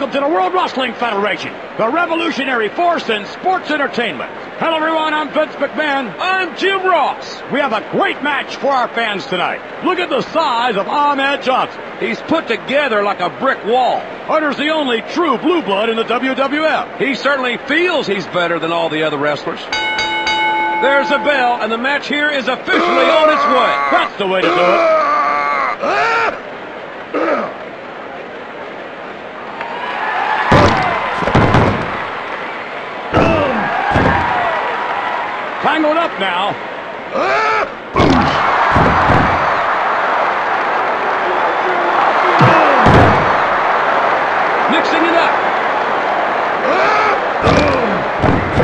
Welcome to the World Wrestling Federation, the revolutionary force in sports entertainment. Hello, everyone. I'm Vince McMahon. I'm Jim Ross. We have a great match for our fans tonight. Look at the size of Ahmed Johnson. He's put together like a brick wall. Hunter's the only true blue blood in the WWF. He certainly feels he's better than all the other wrestlers. There's a bell, and the match here is officially on its way. That's the way to do it. Tangled up now. Mixing it up.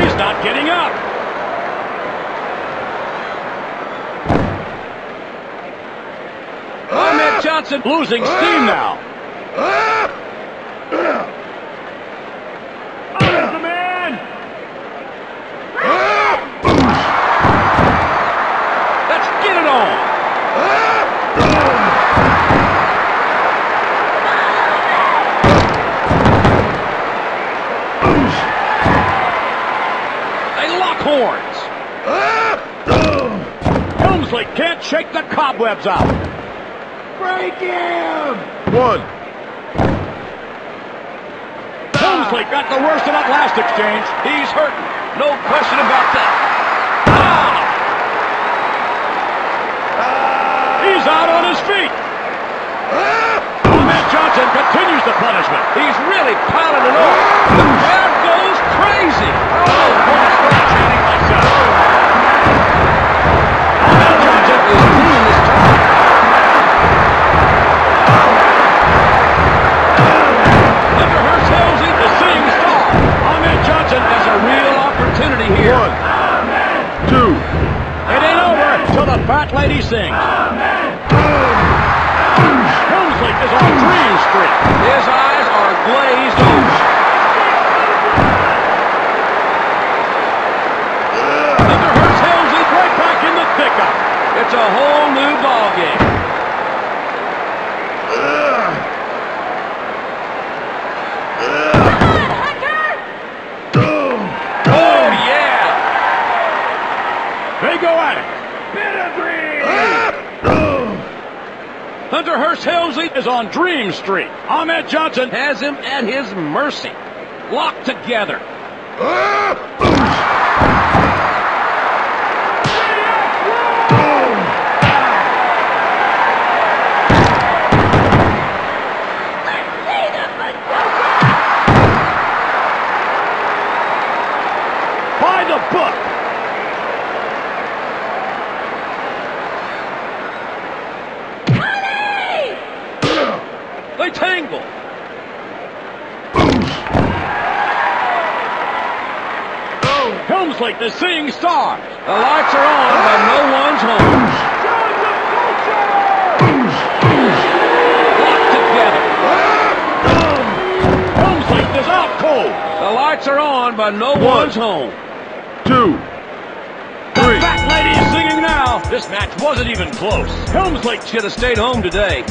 He's not getting up. Losing steam now. The man. Let's get it on. Lock horns. Helmsley can't shake the cobwebs out. Break him! One. Helmsley got the worst of that last exchange. He's hurting. No question about that. Ah! He's out on his feet. Ahmed Johnson continues the punishment. He's really piling it on. Lady sings. Helmsley is on Dream Street. His eyes are glazed over. Hunter Hearst Helmsley, right back in the thick it. It's a whole new ballgame. Oh, yeah. They go at it. Hunter Hearst Helmsley is on Dream Street. Ahmed Johnson has him at his mercy. Locked together. By the book. Tangle. Helmsley, the seeing star. The lights are on, but no one's home. Locked together. Helmsley is out cold. The lights are on, but no one's home. Two. Three. Fat lady is singing now. This match wasn't even close. Helmsley should have stayed home today.